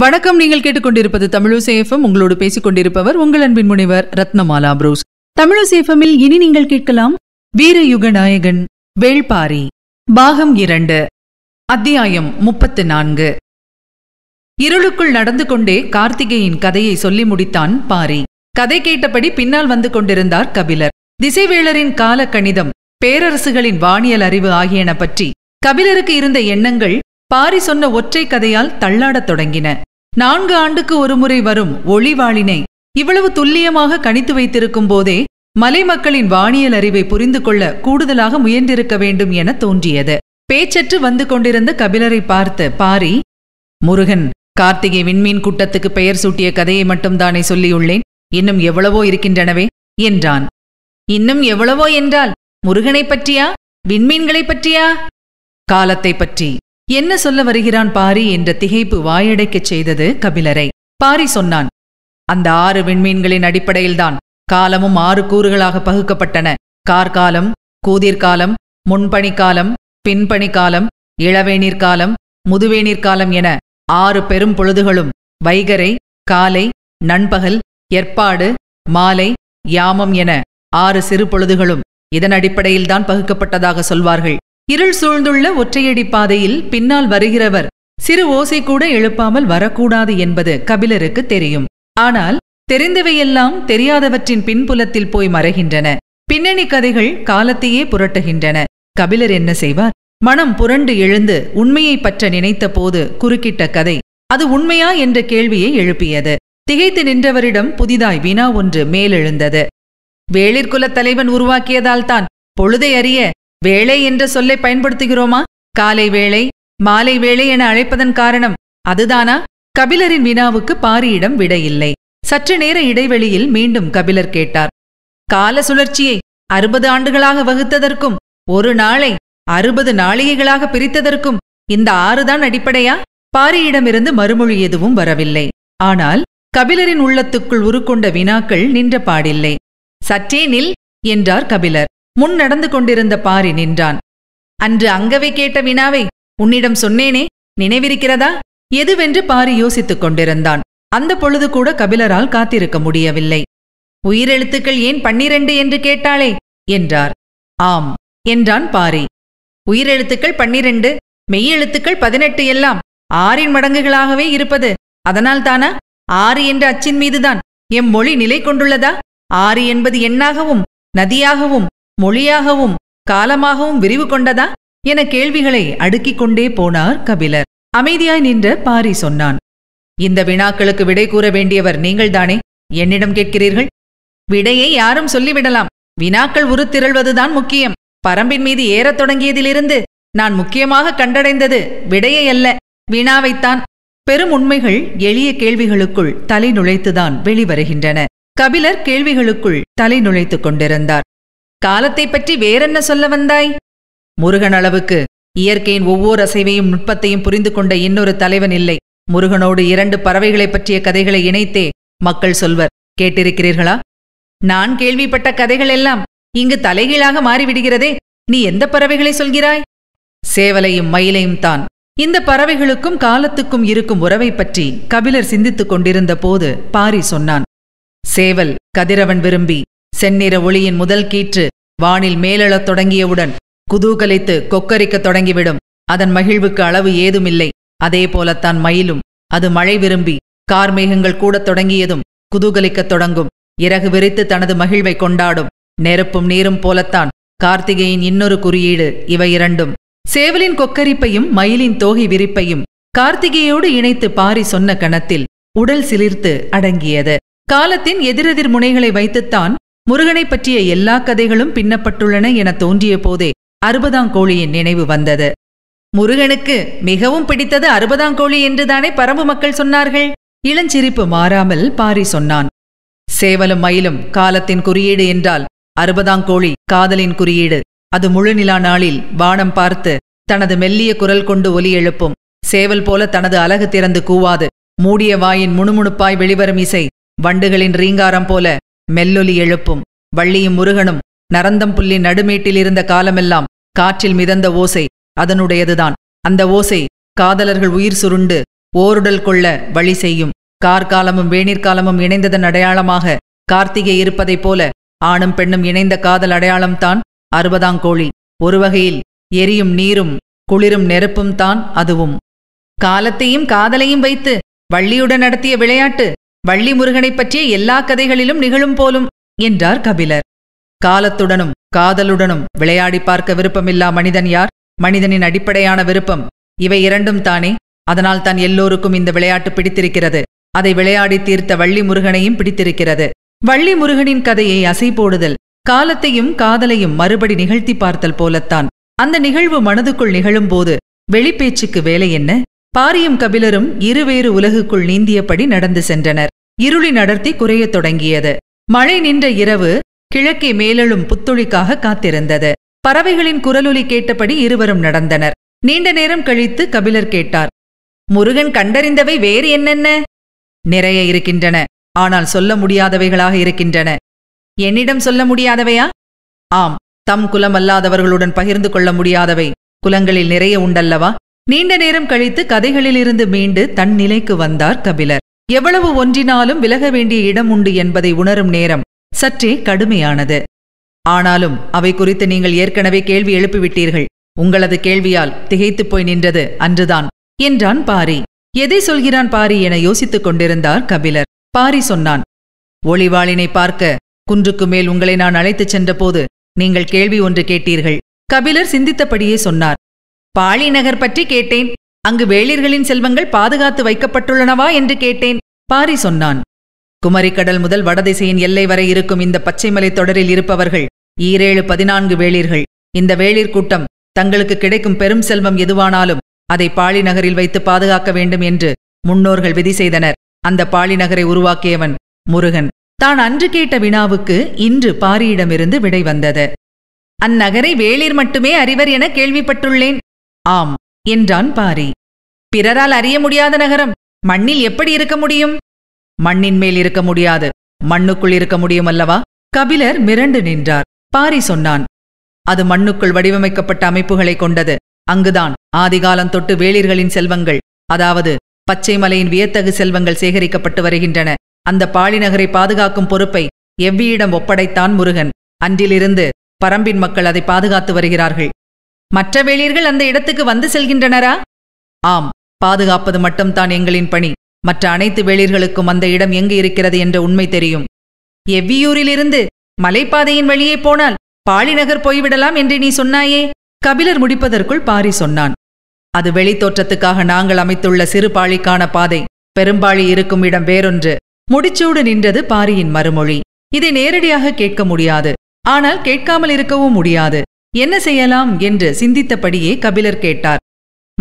வணக்கம் நீங்கள் கேட்டுக்கொண்டிருப்பது தமிழசேஃபம் உங்களோடு பேசிக் கொண்டிருப்பவர் உங்கள் அன்பின் முனைவர் ரத்னமாலா புரூஸ். தமிழசேஃபமில் இனி நீங்கள் கேட்கலாம் வீரயுக நாயகன் வேள்பாரி பாகம் இரண்டு அத்தியாயம் முப்பத்து நான்கு. இருளுக்குள் நடந்து கொண்டே கார்த்திகேயின் கதையை சொல்லி முடித்தான் பாரி. கதை கேட்டபடி பின்னால் வந்து கொண்டிருந்தார் கபிலர். திசைவேளரின் கால கணிதம் பேரரசுகளின் வானியல் அறிவு ஆகியன பற்றி கபிலருக்கு இருந்த எண்ணங்கள் பாரி சொன்ன ஒற்றை கதையால் தள்ளாடத் தொடங்கின. நான்கு ஆண்டுக்கு ஒருமுறை வரும் ஒளிவாளினை இவ்வளவு துல்லியமாக கணித்து வைத்திருக்கும் போதே மலை மக்களின் வானியல் அறிவை புரிந்து கொள்ள கூடுதலாக முயன்றிருக்க வேண்டும் என தோன்றியது. பேச்சற்று வந்து கொண்டிருந்த கபிலரை பார்த்து பாரி முருகன் கார்த்திகை விண்மீன் கூட்டத்துக்கு பெயர் சூட்டிய கதையை மட்டும்தானே சொல்லியுள்ளேன். இன்னும் எவ்வளவோ இருக்கின்றனவே என்றான். இன்னும் எவ்வளவோ என்றால் முருகனைப் பற்றியா? விண்மீன்களைப் பற்றியா? காலத்தைப் பற்றி. என்ன சொல்ல வருகிறான் பாரி என்ற திகைப்பு வாயடைக்கச் செய்தது கபிலரை. பாரி சொன்னான் அந்த ஆறு விண்மீன்களின் அடிப்படையில்தான் காலமும் ஆறு கூறுகளாக பகுக்கப்பட்டன. கார்காலம் கூதிர்காலம் முன்பணிக்காலம் பின்பணிக்காலம் இளவேநீர்காலம் காலம் காலம் என ஆறு பெரும் பொழுதுகளும் வைகரை காலை நண்பகல் ஏற்பாடு மாலை யாமம் என ஆறு சிறு பொழுதுகளும் இதன் அடிப்படையில்தான் பகுக்கப்பட்டதாக சொல்வார்கள். இருள் சூழ்ந்துள்ள ஒற்றையடி பாதையில் பின்னால் வருகிறவர். சிறு ஓசை கூட எழுப்பாமல் வரக்கூடாது என்பது கபிலருக்கு தெரியும். ஆனால் தெரிந்தவையெல்லாம் தெரியாதவற்றின் பின்புலத்தில் போய் மறைகின்றன. பின்னணி கதைகள் காலத்தையே புரட்டுகின்றன. கபிலர் என்ன செய்வார்? மனம் புரண்டு எழுந்து உண்மையை பற்ற நினைத்த போது குறுக்கிட்ட கதை. அது உண்மையா என்ற கேள்வியை எழுப்பியது. திகைத்து நின்றவரிடம் புதிதாய் வினா ஒன்று மேலெழுந்தது. வேளிர்குலத் தலைவன் உருவாக்கியதால்தான் பொழுதை அறிய வேளை என்ற சொல்லை பயன்படுத்துகிறோமா? காலை வேளை மாலை வேளை என அழைப்பதன் காரணம் அதுதானா? கபிலரின் வினாவுக்கு பாரியிடம் விடையில்லை. சற்று நேர இடைவெளியில் மீண்டும் கபிலர் கேட்டார். கால சுழற்சியை அறுபது ஆண்டுகளாக வகுத்ததற்கும் ஒரு நாளை அறுபது நாளிகைகளாக பிரித்ததற்கும் இந்த ஆறுதான் அடிப்படையா? பாரியிடமிருந்து மறுமொழி எதுவும் வரவில்லை. ஆனால் கபிலரின் உள்ளத்துக்குள் உருக்கொண்ட வினாக்கள் நின்ற பாடில்லை. சற்றே நில் என்றார் கபிலர். முன் நடந்து கொண்டிருந்த பாரி நின்றான். அன்று அங்கவே கேட்ட வினாவை உன்னிடம் சொன்னேனே நினைவிருக்கிறதா? எதுவென்று? பாரி யோசித்துக் கொண்டிருந்தான். அந்த பொழுது கூட கபிலரால் காத்திருக்க முடியவில்லை. உயிரெழுத்துக்கள் ஏன் பன்னிரண்டு என்று கேட்டாளே? என்றார். ஆம் என்றான் பாரி. உயிரெழுத்துக்கள் பன்னிரண்டு மெய்யெழுத்துக்கள் பதினெட்டு எல்லாம் ஆறின் மடங்குகளாகவே இருப்பது அதனால்தானா ஆறு என்ற அச்சின் மீதுதான். எம் மொழி நிலை கொண்டுள்ளதா? ஆறு என்பது எண்ணாகவும் நதியாகவும் மொழியாகவும் காலமாகவும் விரிவு கொண்டதா என கேள்விகளை அடுக்கிக் கொண்டே போனார் கபிலர். அமைதியாய் நின்ற பாரி சொன்னான். இந்த வினாக்களுக்கு விடை கூற வேண்டியவர் நீங்கள்தானே? என்னிடம் கேட்கிறீர்கள்? விடையை யாரும் சொல்லிவிடலாம். வினாக்கள் உருத்திரள்வதுதான் முக்கியம். பரம்பின் மீது ஏறத் தொடங்கியதிலிருந்து நான் முக்கியமாக கண்டடைந்தது விடையை அல்ல வினாவைத்தான். பெரும் உண்மைகள் எளிய கேள்விகளுக்குள் தலை நுழைத்துதான் வெளிவருகின்றன. கபிலர் கேள்விகளுக்குள் தலை நுழைத்துக் கொண்டிருந்தார். காலத்தைப் பற்றி வேறென்ன சொல்ல வந்தாய்? முருகன் அளவுக்கு இயற்கையின் ஒவ்வொரு அசைவையும் நுட்பத்தையும் புரிந்து கொண்ட இன்னொரு தலைவன் இல்லை. முருகனோடு இரண்டு பறவைகளைப் பற்றிய கதைகளை இணைத்தே மக்கள் சொல்வர் கேட்டிருக்கிறீர்களா? நான் கேள்விப்பட்ட கதைகள் எல்லாம் இங்கு தலைகீழாக மாறிவிடுகிறதே. நீ எந்த பறவைகளை சொல்கிறாய்? சேவலையும் மயிலையும் தான். இந்த பறவைகளுக்கும் காலத்துக்கும் இருக்கும் உறவை பற்றி கபிலர் சிந்தித்துக் கொண்டிருந்த போது பாரி சொன்னான் சேவல் கதிரவன் விரும்பி செந்நிற ஒளியின் முதல் கீற்று வானில் மேலெழத் தொடங்கியவுடன் குதூகலித்து கொக்கரிக்கத் தொடங்கிவிடும். அதன் மகிழ்வுக்கு அளவு ஏதுமில்லை. அதே போலத்தான் மயிலும். அது மழை விரும்பி கார்மேகங்கள் கூடத் தொடங்கியதும் குதூகலிக்கத் தொடங்கும். இறகு விரித்து தனது மகிழ்வை கொண்டாடும். நெருப்பும் நீரும் போலத்தான் கார்த்திகையின் இன்னொரு குறியீடு இவை இரண்டும். சேவலின் கொக்கரிப்பையும் மயிலின் தோகை விரிப்பையும் கார்த்திகையோடு இணைத்து பாரி சொன்ன கணத்தில் உடல் சிலிர்த்து அடங்கியது. காலத்தின் எதிரெதிர் முனைகளை வைத்துத்தான் முருகனைப் பற்றிய எல்லா கதைகளும் பின்னப்பட்டுள்ளன என தோன்றிய போதே அறுபதாம் கோழியின் நினைவு வந்தது. முருகனுக்கு மிகவும் பிடித்தது அறுபதாம் கோழி என்றுதானே பரம்பு மக்கள் சொன்னார்கள்? இளஞ்சிரிப்பு மாறாமல் பாரி சொன்னான். சேவலும் மயிலும் காலத்தின் குறியீடு என்றால் அறுபதாம் கோழி காதலின் குறியீடு. அது முழுநிலா நாளில் வானம் பார்த்து தனது மெல்லிய குரல் கொண்டு ஒலி எழுப்பும். சேவல் போல தனது அலகு திறந்து கூவாது. மூடிய வாயின் முணுமுணுப்பாய் வெளிவரும் இசை வண்டுகளின் ரீங்காரம் போல மெல்லொலி எழுப்பும். வள்ளியும் முருகனும் நரந்தம் புள்ளி நடுமேட்டில் இருந்த காலமெல்லாம் காற்றில் மிதந்த ஓசை அதனுடையதுதான். அந்த ஓசை காதலர்கள் உயிர் சுருண்டு ஓருடல் கொள்ள வழி செய்யும். கார்காலமும் வேணிற்காலமும் இணைந்ததன் அடையாளமாக கார்த்திகை இருப்பதைப் போல ஆணும் பெண்ணும் இணைந்த காதல் அடையாளம்தான் அறுபதாங்கோழி ஒரு வகையில் எரியும் நீரும் குளிரும் நெருப்பும் தான் அதுவும். காலத்தையும் காதலையும் வைத்து வள்ளியுடன் நடத்திய விளையாட்டு வள்ளி முருகனைப் பற்றிய எல்லா கதைகளிலும் நிகழும் போலும் என்றார் கபிலர். காலத்துடனும் காதலுடனும் விளையாடி பார்க்க விருப்பமில்லா மனிதன் யார்? மனிதனின் அடிப்படையான விருப்பம். இவை இரண்டும் தானே? அதனால் தான் எல்லோருக்கும் இந்த விளையாட்டு பிடித்திருக்கிறது. அதை விளையாடி தீர்த்த வள்ளி முருகனையும் பிடித்திருக்கிறது. வள்ளி முருகனின் கதையை அசை போடுதல் காலத்தையும் காதலையும் மறுபடி நிகழ்த்தி பார்த்தல் போலத்தான். அந்த நிகழ்வு மனதுக்குள் நிகழும்போது வெளிப்பேச்சுக்கு வேலை என்ன? பாரியும் கபிலரும் இருவேறு உலகுக்குள் நீந்தியபடி நடந்து சென்றனர். இருளி நடத்தி குறையத் தொடங்கியது. மழை நின்ற இரவு கிழக்கே மேலெழும் புத்துளிக்காக காத்திருந்தது. பறவைகளின் குரலொலி கேட்டபடி இருவரும் நடந்தனர். நீண்ட நேரம் கழித்து கபிலர் கேட்டார் முருகன் கண்டறிந்தவை வேறு என்னென்ன? நிறைய இருக்கின்றன. ஆனால் சொல்ல முடியாதவைகளாக இருக்கின்றன. என்னிடம் சொல்ல முடியாதவையா? ஆம். தம் குலம் அல்லாதவர்களுடன் பகிர்ந்து கொள்ள முடியாதவை. குலங்களில் நிறைய உண்டல்லவா? நீண்ட நேரம் கழித்து கதைகளிலிருந்து மீண்டு தன் நிலைக்கு வந்தார் கபிலர். எவ்வளவு ஒன்றினாலும் விலக வேண்டிய இடம் உண்டு என்பதை உணரும் நேரம் சற்றே கடுமையானது. ஆனாலும் அவை குறித்து நீங்கள் ஏற்கனவே கேள்வி எழுப்பிவிட்டீர்கள். உங்களது கேள்வியால் திகைத்துப் போய் நின்றது அன்றுதான் என்றான் பாரி. எதை சொல்கிறான் பாரி என யோசித்துக் கொண்டிருந்தார் கபிலர். பாரி சொன்னான் ஒளிவாளினை பார்க்க குன்றுக்கு மேல் உங்களை நான் அழைத்துச் சென்றபோது நீங்கள் கேள்வி ஒன்று கேட்டீர்கள். கபிலர் சிந்தித்தபடியே சொன்னார் பாளி நகர் பற்றி கேட்டேன். அங்கு வேளிர்களின் செல்வங்கள் பாதுகாத்து வைக்கப்பட்டுள்ளனவா என்று கேட்டேன். பாரி சொன்னான். குமரிக்கடல் முதல் வடதிசையின் எல்லை வரை இருக்கும் இந்த பச்சைமலை தொடரில் இருப்பவர்கள் ஈரேழு பதினான்கு வேளிர்கள். இந்த வேளிர் கூட்டம் தங்களுக்கு கிடைக்கும் பெரும் செல்வம் எதுவானாலும் அதை பாளி நகரில் வைத்து பாதுகாக்க வேண்டும் என்று முன்னோர்கள் விதி செய்தனர். அந்த பாளி நகரை உருவாக்கியவன் முருகன். தான் அன்று கேட்ட வினாவுக்கு இன்று பாரியிடமிருந்து விடை வந்தது. அந்நகரை வேளிர் மட்டுமே அறிவர் என கேள்விப்பட்டுள்ளேன். ஆம் என்றான் பாரி. பிறரால் அறிய முடியாத நகரம் மண்ணில் எப்படி இருக்க முடியும்? மண்ணின் மேல் இருக்க முடியாது மண்ணுக்குள் இருக்க முடியும் அல்லவா? கபிலர் மிரண்டு நின்றார். பாரி சொன்னான் அது மண்ணுக்குள் வடிவமைக்கப்பட்ட அமைப்புகளை கொண்டது. அங்குதான் ஆதிகாலம் தொட்டு வேளிர்களின் செல்வங்கள் அதாவது பச்சை மலையின் வியத்தகு செல்வங்கள் சேகரிக்கப்பட்டு வருகின்றன. அந்த பாழிநகரை பாதுகாக்கும் பொறுப்பை எவ்வியிடம் ஒப்படைத்தான் முருகன். அன்றிலிருந்து பரம்பின் மக்கள் அதை பாதுகாத்து வருகிறார்கள். மற்ற வேளிர்கள் அந்த இடத்துக்கு வந்து செல்கின்றனரா? ஆம் பாதுகாப்பது மட்டும்தான் எங்களின் பணி. மற்ற அனைத்து வேளிர்களுக்கும் அந்த இடம் எங்கு இருக்கிறது என்ற உண்மை தெரியும். எவ்வியூரிலிருந்து மலைப்பாதையின் வழியே போனால் பாலிநகர் போய்விடலாம் என்று நீ சொன்னாயே? கபிலர் முடிப்பதற்குள் பாரி சொன்னான். அது வெளித்தோற்றத்துக்காக நாங்கள் அமைத்துள்ள சிறு பாழிக்கான பாதை. பெரும்பாழி இருக்கும் இடம் வேறொன்று. முடிச்சூடு நின்றது பாரியின் மறுமொழி. இதை நேரடியாக கேட்க முடியாது. ஆனால் கேட்காமல் இருக்கவும் முடியாது. என்ன செய்யலாம் என்று சிந்தித்தபடியே கபிலர் கேட்டார்.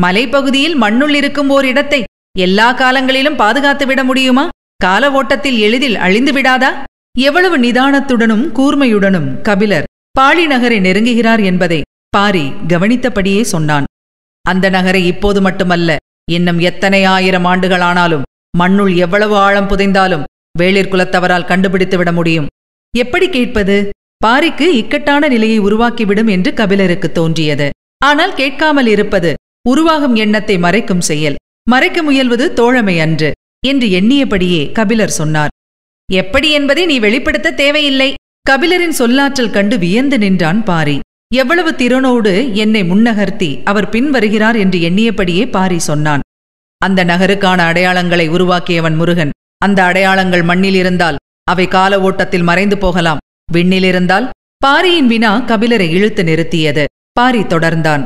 மலைப்பகுதியில் மண்ணுள் இருக்கும் ஓர் இடத்தை எல்லா காலங்களிலும் பாதுகாத்து விட முடியுமா? கால ஓட்டத்தில் எளிதில் அழிந்து விடாதா? எவ்வளவு நிதானத்துடனும் கூர்மையுடனும் கபிலர் பாலி நகரை நெருங்குகிறார் என்பதை பாரி கவனித்தபடியே சொன்னான். அந்த நகரை இப்போது மட்டுமல்ல இன்னும் எத்தனை ஆயிரம் ஆண்டுகளானாலும் மண்ணுள் எவ்வளவு ஆழம் புதைந்தாலும் வேளிர் குலத்தவரால் கண்டுபிடித்து விட முடியும். எப்படி கேட்பது? பாரிக்கு இக்கட்டான நிலையை உருவாக்கிவிடும் என்று கபிலருக்கு தோன்றியது. ஆனால் கேட்காமல் இருப்பது உருவாகும் எண்ணத்தை மறைக்கும் செயல். மறைக்க முயல்வது தோழமை அன்று என்று எண்ணியபடியே கபிலர் சொன்னார். எப்படி என்பதை நீ வெளிப்படுத்த தேவையில்லை. கபிலரின் சொல்லாற்றல் கண்டு வியந்து நின்றான் பாரி. எவ்வளவு திறனோடு என்னை முன்னகர்த்தி அவர் பின் வருகிறார் என்று எண்ணியபடியே பாரி சொன்னான். அந்த நகருக்கான அடையாளங்களை உருவாக்கியவன் முருகன். அந்த அடையாளங்கள் மண்ணில் இருந்தால் அவை கால ஓட்டத்தில் மறைந்து போகலாம். விண்ணிலிருந்தால் பாரியின் வினா கபிலரை இழுத்து நிறுத்தியது. பாரி தொடர்ந்தான்.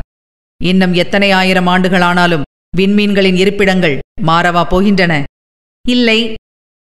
இன்னும் எத்தனை ஆயிரம் ஆண்டுகளானாலும் விண்மீன்களின் இருப்பிடங்கள் மாறவா போகின்றன? இல்லை.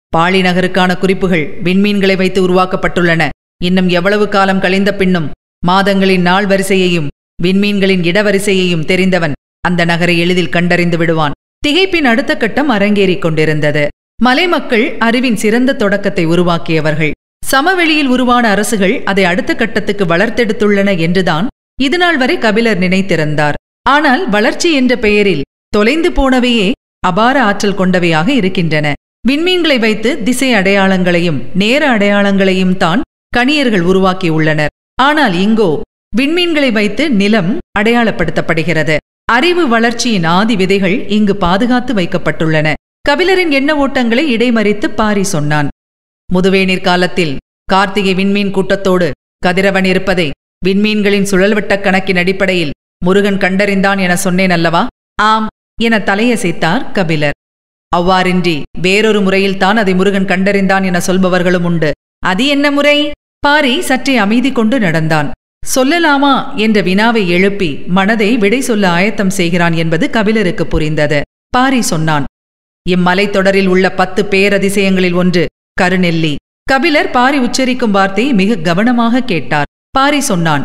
பாலி நகருக்கான குறிப்புகள் விண்மீன்களை வைத்து உருவாக்கப்பட்டுள்ளன. இன்னும் எவ்வளவு காலம் கழிந்த பின்னும் மாதங்களின் நாள் வரிசையையும் விண்மீன்களின் இடவரிசையையும் தெரிந்தவன் அந்த நகரை எளிதில் கண்டறிந்து விடுவான். திகைப்பின் அடுத்த கட்டம் அரங்கேறிக் கொண்டிருந்தது. மலைமக்கள் அறிவின் சிறந்த தொடக்கத்தை உருவாக்கியவர்கள். சமவெளியில் உருவான அரசுகள் அதை அடுத்த கட்டத்துக்கு வளர்த்தெடுத்துள்ளன என்றுதான் இதுநாள் வரை கபிலர் நினைத்திருந்தார். ஆனால் வளர்ச்சி என்ற பெயரில் தொலைந்து போனவையே அபார ஆற்றல் கொண்டவையாக இருக்கின்றன. விண்மீன்களை வைத்து திசை அடையாளங்களையும் நேர அடையாளங்களையும் தான் கணியர்கள் உருவாக்கியுள்ளனர். ஆனால் இங்கோ விண்மீன்களை வைத்து நிலம் அடையாளப்படுத்தப்படுகிறது. அறிவு வளர்ச்சியின் ஆதி விதைகள் இங்கு பாதுகாத்து வைக்கப்பட்டுள்ளன. கபிலரின் எண்ண ஓட்டங்களை இடைமறித்து பாரி சொன்னான். முதுவேநீர் காலத்தில் கார்த்திகை விண்மீன் கூட்டத்தோடு கதிரவன் இருப்பதை விண்மீன்களின் சுழல்வட்ட கணக்கின் அடிப்படையில் முருகன் கண்டறிந்தான் என சொன்னேன் அல்லவா? ஆம் என தலையசைத்தார் கபிலர். அவ்வாறின்றி வேறொரு முறையில் தான் அதை முருகன் கண்டறிந்தான் என சொல்பவர்களும் உண்டு. அது என்ன முறை? பாரி சற்றே அமைதி கொண்டு நடந்தான். சொல்லலாமா? என்ற வினாவை எழுப்பி மனதை விடை சொல்ல ஆயத்தம் செய்கிறான் என்பது கபிலருக்கு புரிந்தது. பாரி சொன்னான் இம்மலைத்தொடரில் உள்ள பத்து பேரதிசயங்களில் ஒன்று கருநெல்லி. கபிலர் பாரி உச்சரிக்கும் வார்த்தையை மிக கவனமாக கேட்டார். பாரி சொன்னான்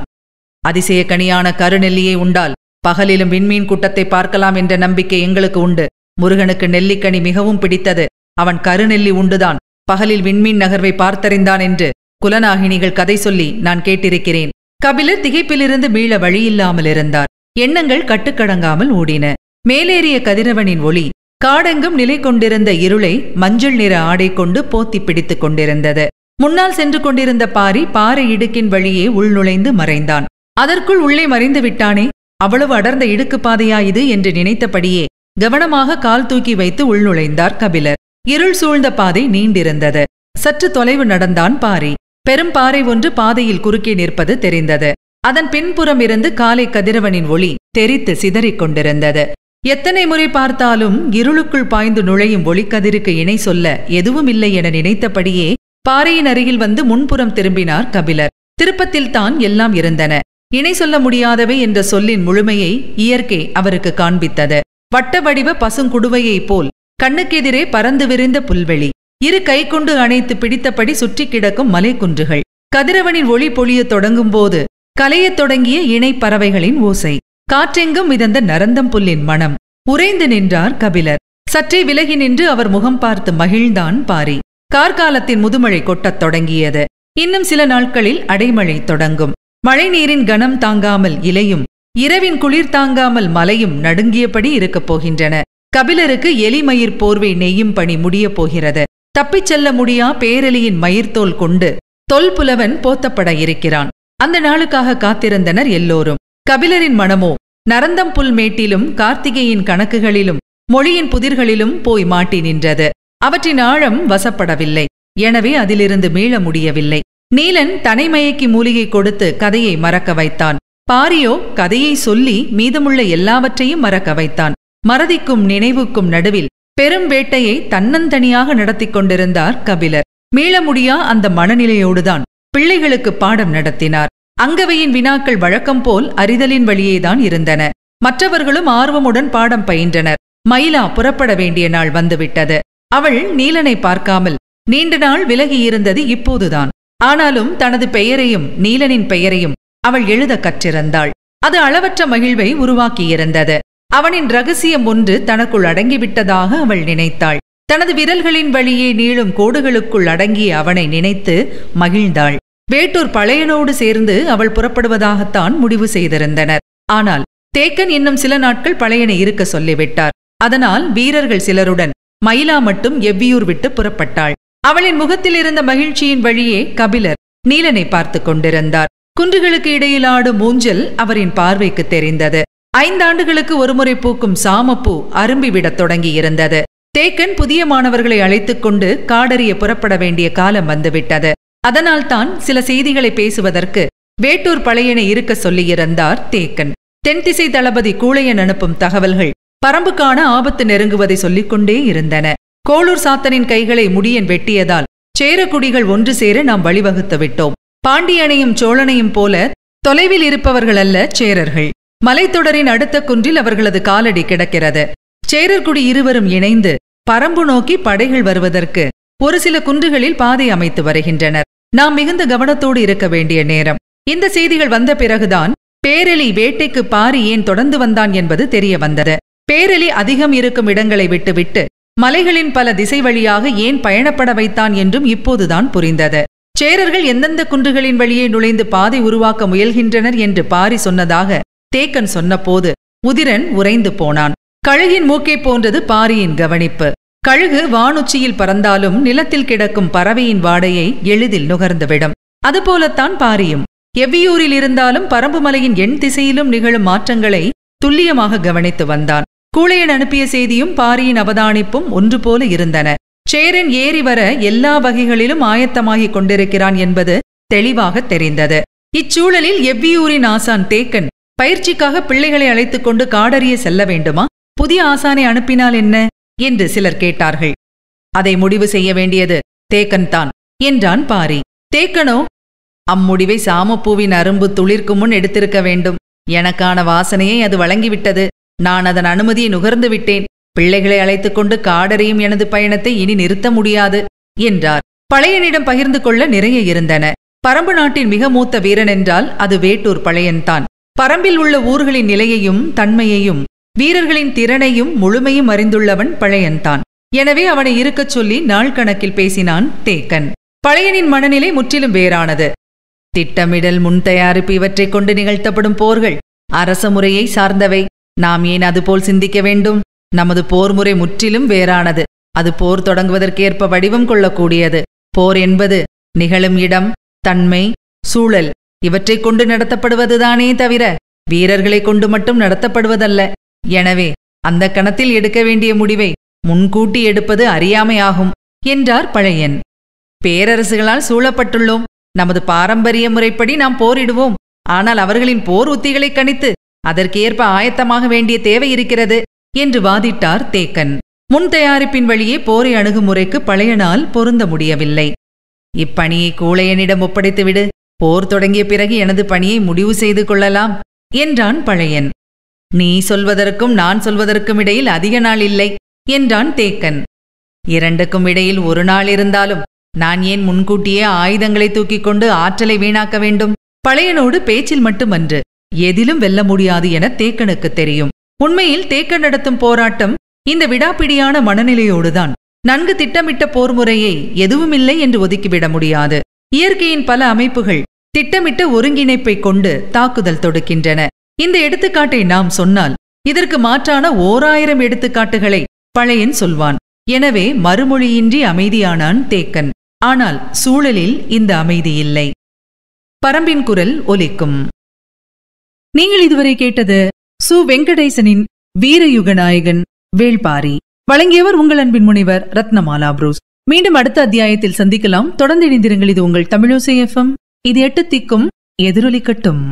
அதிசயக்கணியான கருநெல்லியை உண்டால் பகலிலும் விண்மீன் கூட்டத்தை பார்க்கலாம் என்ற நம்பிக்கை எங்களுக்கு உண்டு. முருகனுக்கு நெல்லிக்கனி மிகவும் பிடித்தது. அவன் கருநெல்லி உண்டுதான். பகலில் விண்மீன் நகர்வை பார்த்தறிந்தான் என்று குலநாகினிகள் கதை சொல்லி நான் கேட்டிருக்கிறேன். கபிலர் திகைப்பிலிருந்து மீள வழியில்லாமல் இருந்தார். எண்ணங்கள் கட்டுக்கடங்காமல் ஓடின. மேலேறிய கதிரவனின் ஒளி காடெங்கும் நிலை கொண்டிருந்த இருளை மஞ்சள் நிற ஆடை கொண்டு போத்தி பிடித்துக் கொண்டிருந்தது. முன்னால் சென்று கொண்டிருந்த பாரி பாறை இடுக்கின் வழியே உள்நுழைந்து மறைந்தான். அதற்குள் உள்ளே மறைந்து விட்டானே அவ்வளவு அடர்ந்த இடுக்கு பாதையா இது? என்று நினைத்தபடியே கவனமாக கால் தூக்கி வைத்து உள்நுழைந்தார் கபிலர். இருள் சூழ்ந்த பாதை நீண்டிருந்தது. சற்று தொலைவு நடந்தான் பாரி. பெரும் பாறை ஒன்று பாதையில் குறுக்கே நிற்பது தெரிந்தது. அதன் பின்புறம் இருந்து காலை கதிரவனின் ஒளி தெரித்து சிதறிக் கொண்டிருந்தது. எத்தனை முறை பார்த்தாலும் இருளுக்குள் பாய்ந்து நுழையும் ஒளிக்கதிருக்கு இணை சொல்ல எதுவும் இல்லை என நினைத்தபடியே பாறையின் அருகில் வந்து முன்புறம் திரும்பினார் கபிலர். திருப்பத்தில் தான் எல்லாம் இருந்தன. இணை சொல்ல முடியாதவை என்ற சொல்லின் முழுமையை இயற்கை அவருக்கு காண்பித்தது. வட்ட வடிவ பசுங்குடுவையைப் போல் கண்ணுக்கெதிரே பறந்து விரிந்த புல்வெளி. இரு கைக்கொண்டு அணைத்து பிடித்தபடி சுற்றி கிடக்கும் மலைக்குன்றுகள். கதிரவனின் ஒளி பொழியத் தொடங்கும்போது கலையத் தொடங்கிய இணை பறவைகளின் ஓசை. காற்றெங்கும் மிதந்த நரந்தம் புல்லின் மனம். உறைந்து நின்றார் கபிலர். சற்றே விலகி நின்று அவர் முகம் பார்த்து மகிழ்ந்தான் பாரி. கார்காலத்தின் முதுமழை கொட்டத் தொடங்கியது. இன்னும் சில நாட்களில் அடைமழை தொடங்கும். மழைநீரின் கனம் தாங்காமல் இலையும் இரவின் குளிர் தாங்காமல் மலையும் நடுங்கியபடி இருக்கப் போகின்றன. கபிலருக்கு எலிமயிர் போர்வை நெய்யும் பணி முடியப் போகிறது. தப்பிச் செல்ல முடியா பேரெலியின் மயிர்த்தோல் கொண்டு தொல்புலவன் போத்தப்பட இருக்கிறான். அந்த நாளுக்காக காத்திருந்தனர் எல்லோரும். கபிலரின் மனமோ? நரந்தம்புல் மேட்டிலும் கார்த்திகையின் கணக்குகளிலும் மொழியின் புதிர்களிலும் போய் மாட்டி நின்றது. அவற்றின் ஆழம் வசப்படவில்லை. எனவே அதிலிருந்து மீள முடியவில்லை. நீலன் தனைமயக்கி மூலிகை கொடுத்து கதையை மறக்க வைத்தான். பாரியோ கதையை சொல்லி மீதமுள்ள எல்லாவற்றையும் மறக்க வைத்தான். மறதிக்கும் நினைவுக்கும் நடுவில் பெரும் வேட்டையை தன்னந்தனியாக நடத்தி கொண்டிருந்தார் கபிலர். மீள முடியா அந்த மனநிலையோடுதான் பிள்ளைகளுக்கு பாடம் நடத்தினார். அங்கவையின் வினாக்கள் வழக்கம் போல் அறிதலின் வழியேதான் இருந்தன. மற்றவர்களும் ஆர்வமுடன் பாடம் பயின்றனர். மயிலா புறப்பட வேண்டிய நாள் வந்துவிட்டது. அவள் நீலனை பார்க்காமல் நீண்ட நாள் விலகியிருந்தது இப்போதுதான். ஆனாலும் தனது பெயரையும் நீலனின் பெயரையும் அவள் எழுத கற்றிருந்தாள். அது அளவற்ற மகிழ்வை உருவாக்கியிருந்தது. அவனின் ரகசியம் ஒன்று தனக்குள் அடங்கிவிட்டதாக அவள் நினைத்தாள். தனது விரல்களின் வழியே நீளும் கோடுகளுக்குள் அடங்கிய அவனை நினைத்து மகிழ்ந்தாள். வேட்டூர் பழையனோடு சேர்ந்து அவள் புறப்படுவதாகத்தான் முடிவு செய்திருந்தனர். ஆனால் தேக்கன் இன்னும் சில நாட்கள் பழையனை இருக்க சொல்லிவிட்டார். அதனால் வீரர்கள் சிலருடன் மயிலா மட்டும் எவ்வியூர் விட்டு புறப்பட்டாள். அவளின் முகத்தில் இருந்த மகிழ்ச்சியின் வழியே கபிலர் நீலனை பார்த்து கொண்டிருந்தார். குன்றுகளுக்கு இடையிலாடும் மூஞ்சல் அவரின் பார்வைக்கு தெரிந்தது. ஐந்தாண்டுகளுக்கு ஒருமுறை பூக்கும் சாமப்பூ அரும்பிவிடத் தொடங்கியிருந்தது. தேக்கன் புதிய மாணவர்களை அழைத்துக் கொண்டு காடறிய புறப்பட வேண்டிய காலம் வந்துவிட்டது. அதனால்தான் சில செய்திகளை பேசுவதற்கு வேட்டூர் பழையனை இருக்க சொல்லியிருந்தார் தேக்கன். தென்திசை தளபதி கூழையன் அனுப்பும் தகவல்கள் பரம்புக்கான ஆபத்து நெருங்குவதை சொல்லிக்கொண்டே இருந்தன. கோளூர் சாத்தனின் கைகளை முடியன் வெட்டியதால் சேரக்குடிகள் ஒன்று சேர நாம் வழிவகுத்து விட்டோம். பாண்டியனையும் சோழனையும் போல தொலைவில் இருப்பவர்கள் அல்ல சேரர்கள். மலைத்தொடரின் அடுத்த குன்றில் அவர்களது காலடி கிடக்கிறது. சேரர்குடி இருவரும் இணைந்து பரம்பு நோக்கி படைகள் வருவதற்கு ஒரு சில குன்றுகளில் பாதை அமைத்து வருகின்றனர். நாம் மிகுந்த கவனத்தோடு இருக்க வேண்டிய நேரம். இந்த செய்திகள் வந்த பிறகுதான் பேரலி வேட்டைக்கு பாரி ஏன் தொடர்ந்து வந்தான் என்பது தெரிய வந்தது. பேரலி அதிகம் இருக்கும் இடங்களை விட்டுவிட்டு மலைகளின் பல திசை வழியாக ஏன் பயணப்பட வைத்தான் என்றும் இப்போதுதான் புரிந்தது. சேரர்கள் எந்தெந்த குன்றுகளின் வழியே நுழைந்து பாதை உருவாக்க முயல்கின்றனர் என்று பாரி சொன்னதாக தேக்கன் சொன்னபோது உதிரன் உறைந்து போனான். கழுகின் மூக்கை போன்றது பாரியின் கவனிப்பு. கழுகு வானுச்சியில் பறந்தாலும் நிலத்தில் கிடக்கும் பறவையின் வாடையை எளிதில் நுகர்ந்துவிடும். அதுபோலத்தான் பாரியும். எவ்வியூரில் இருந்தாலும் பரம்புமலையின் எண் திசையிலும் நிகழும் மாற்றங்களை துல்லியமாக கவனித்து வந்தான். கூளையன் அனுப்பிய செய்தியும் பாரியின் அவதானிப்பும் ஒன்று போல இருந்தன. சேரன் ஏறி வர எல்லா வகைகளிலும் ஆயத்தமாகிக் கொண்டிருக்கிறான் என்பது தெளிவாக தெரிந்தது. இச்சூழலில் எவ்வியூரின் ஆசான் தேக்கன் பயிற்சிக்காக பிள்ளைகளை அழைத்துக் கொண்டு காடறிய செல்ல வேண்டுமா? புதிய ஆசானை அனுப்பினால் என்ன? என்று சிலர் கேட்டார்கள். அதை முடிவு செய்ய வேண்டியது தேக்கன் தான் என்றான் பாரி. தேக்கனோ அம்முடிவை சாமப்பூவின் அரும்பு துளிர்க்கு முன் எடுத்திருக்க வேண்டும். எனக்கான வாசனையை அது வழங்கிவிட்டது. நான் அதன் அனுமதியை நுகர்ந்து விட்டேன். பிள்ளைகளை அழைத்துக் கொண்டு காடறியும் எனது பயணத்தை இனி நிறுத்த முடியாது என்றார். பழையனிடம் பகிர்ந்து கொள்ள நிறைய இருந்தன. பரம்பு நாட்டின் மிக மூத்த வீரன் என்றால் அது வேட்டூர் பழையன்தான். பரம்பில் உள்ள ஊர்களின் நிலையையும் தன்மையையும் வீரர்களின் திறனையும் முழுமையும் அறிந்துள்ளவன் பழையன்தான் எனவே அவனை இருக்கச் சொல்லி நாள் கணக்கில் பேசினான் தேக்கன். பழையனின் மனநிலை முற்றிலும் வேறானது. திட்டமிடல் முன் தயாரிப்பு இவற்றைக் கொண்டு நிகழ்த்தப்படும் போர்கள். அரச முறையை சார்ந்தவை. நாம் ஏன் அதுபோல் சிந்திக்க வேண்டும்? நமது போர் முறை முற்றிலும் வேறானது. அது போர் தொடங்குவதற்கேற்ப வடிவம் கொள்ளக்கூடியது. போர் என்பது நிகழும் இடம் தன்மை சூழல். இவற்றைக் கொண்டு நடத்தப்படுவதுதானே தவிர வீரர்களைக் கொண்டு மட்டும் நடத்தப்படுவதல்ல. எனவே அந்த கணத்தில் எடுக்க வேண்டிய முடிவை முன்கூட்டி எடுப்பது அறியாமையாகும் என்றார் பழையன். பேரரசுகளால் சூழப்பட்டுள்ளோம். நமது பாரம்பரிய முறைப்படி நாம் போரிடுவோம். ஆனால் அவர்களின் போர் உத்திகளை கணித்து அதற்கேற்ப ஆயத்தமாக வேண்டிய தேவை இருக்கிறது என்று வாதிட்டார் தேக்கன். முன் தயாரிப்பின் வழியே போரை அணுகுமுறைக்கு பழையனால் பொருந்த முடியவில்லை. இப்பணியை கூழையனிடம் ஒப்படைத்துவிடு. போர் தொடங்கிய பிறகு எனது பணியை முடிவு செய்து கொள்ளலாம் என்றான் பழையன். நீ சொல்வதற்கும் நான் சொல்வதற்கும் இடையில் அதிக நாள் இல்லை என்றான் தேக்கன். இரண்டுக்கும் இடையில் ஒரு நாள் இருந்தாலும் நான் ஏன் முன்கூட்டியே ஆயுதங்களை தூக்கிக் கொண்டு ஆற்றலை வீணாக்க வேண்டும்? பழையனோடு பேச்சில் மட்டுமன்று எதிலும் வெல்ல முடியாது என தேக்கனுக்கு தெரியும். உண்மையில் தேக்கன் நடத்தும் போராட்டம் இந்த விடாப்பிடியான மனநிலையோடுதான். நன்கு திட்டமிட்ட போர் முறையை எதுவுமில்லை என்று ஒதுக்கிவிட முடியாது. இயற்கையின் பல அமைப்புகள் திட்டமிட்ட ஒருங்கிணைப்பை கொண்டு தாக்குதல் தொடுக்கின்றன. இந்த எடுத்துக்காட்டை நாம் சொன்னால் இதற்கு மாற்றான ஓராயிரம் எடுத்துக்காட்டுகளை பழையன் சொல்வான். எனவே மறுமொழியின்றி அமைதியானான் தேக்கன். ஆனால் சூழலில் இந்த அமைதி இல்லை. பரம்பின் குரல் ஒலிக்கும். நீங்கள் இதுவரை கேட்டது சு. வெங்கடேசனின் வீரயுக நாயகன் வேள்பாரி. வழங்கியவர் உங்கள் அன்பின் முனைவர் ரத்னமாலா புரூஸ். மீண்டும் அடுத்த அத்தியாயத்தில் சந்திக்கலாம். தொடர்ந்து இணைந்திருங்கள். இது உங்கள் தமிழோசை எஃப்எம் இது எட்டு திக்கும் எதிரொலிக்கட்டும்.